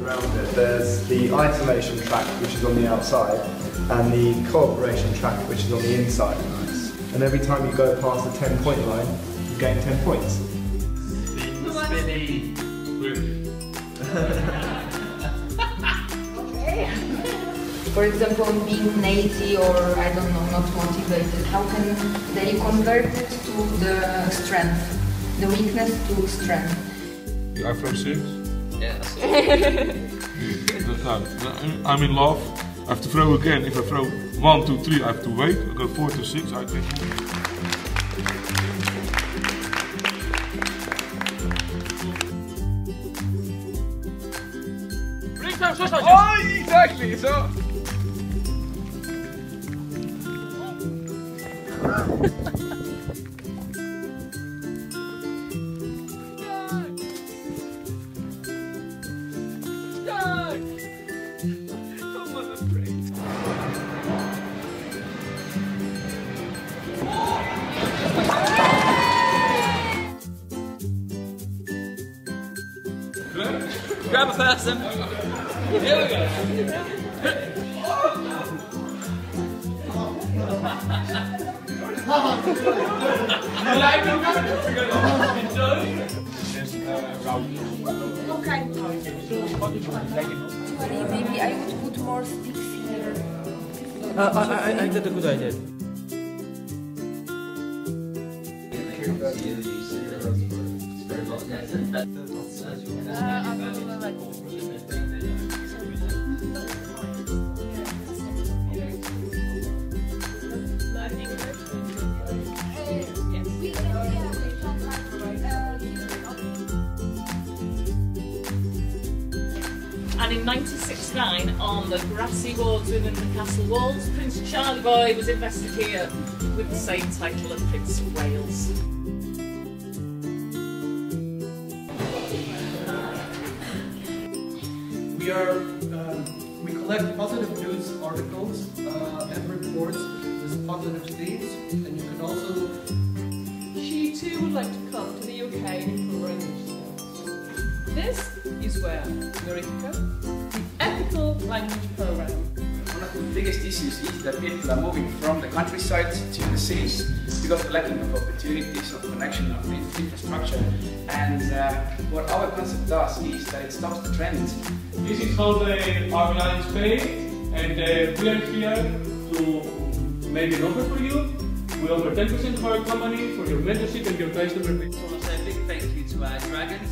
Around it, there's the isolation track, which is on the outside, and the cooperation track, which is on the inside. And every time you go past the 10 point line, you gain 10 points. Spinny. For example, being lazy or I don't know, not motivated, how can they convert it to the strength, the weakness to strength? I throw six. Yeah, That. I'm in love. I have to throw again. If I throw one, two, three, I have to wait. I go four to six. I think. Oh, exactly. So. Grab a person. Here we go. Maybe I would put more sticks here. Uh, I, I, I did a good idea. And in 1969, on the grassy wards within the castle walls, Prince Charlie Boy was invested here with the same title as Prince of Wales. We are um, we collect positive news articles uh, and reports with positive themes, and you can also. She too would like to come to the UK and improve her English skills. This is where Eureka, the ethical language program, One of the biggest issues is that people are moving from the countryside to the cities because of lacking of opportunities, of connection, of infrastructure. And uh, what our concept does is that it stops the trend. This is how they organize Spain, and uh, we are here to make an offer for you. We offer 10% of our company for your mentorship and your customer base. I want to our dragons.